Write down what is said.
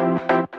We'll